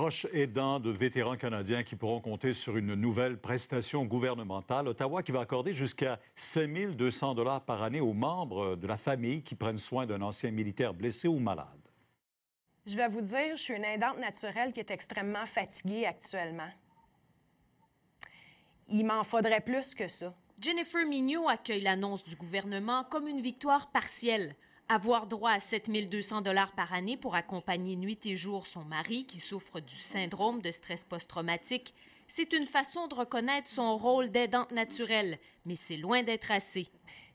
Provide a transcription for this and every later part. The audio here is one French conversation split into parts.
proches aidants de vétérans canadiens qui pourront compter sur une nouvelle prestation gouvernementale. Ottawa qui va accorder jusqu'à 5 200 dollars par année aux membres de la famille qui prennent soin d'un ancien militaire blessé ou malade. Je vais vous dire, je suis une aidante naturelle qui est extrêmement fatiguée actuellement. Il m'en faudrait plus que ça. Jennifer Mignot accueille l'annonce du gouvernement comme une victoire partielle. Avoir droit à 7 200 dollars par année pour accompagner nuit et jour son mari qui souffre du syndrome de stress post-traumatique, c'est une façon de reconnaître son rôle d'aidante naturelle, mais c'est loin d'être assez.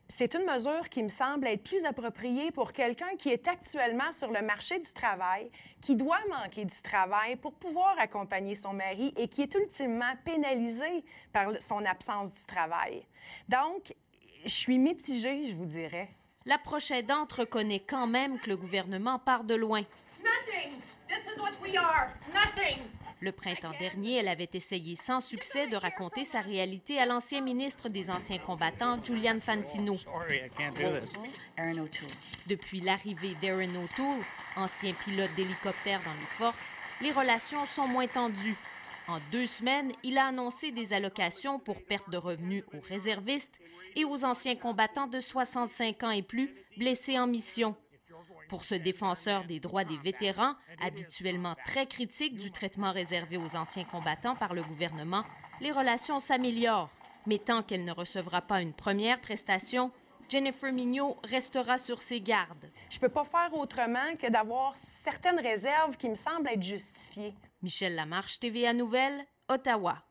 C'est une mesure qui me semble être plus appropriée pour quelqu'un qui est actuellement sur le marché du travail, qui doit manquer du travail pour pouvoir accompagner son mari et qui est ultimement pénalisé par son absence du travail. Donc, je suis mitigée, je vous dirais. La prochaine aidante reconnaît quand même que le gouvernement part de loin. Le printemps dernier, elle avait essayé sans succès de raconter sa réalité à l'ancien ministre des Anciens combattants, Julian Fantino. Depuis l'arrivée d'Aaron O'Toole, ancien pilote d'hélicoptère dans les forces, les relations sont moins tendues. En deux semaines, il a annoncé des allocations pour perte de revenus aux réservistes et aux anciens combattants de 65 ans et plus blessés en mission. Pour ce défenseur des droits des vétérans, habituellement très critique du traitement réservé aux anciens combattants par le gouvernement, les relations s'améliorent. Mais tant qu'elle ne recevra pas une première prestation, Jennifer Mignot restera sur ses gardes. Je ne peux pas faire autrement que d'avoir certaines réserves qui me semblent être justifiées. Michel Lamarche, TVA Nouvelle, Ottawa.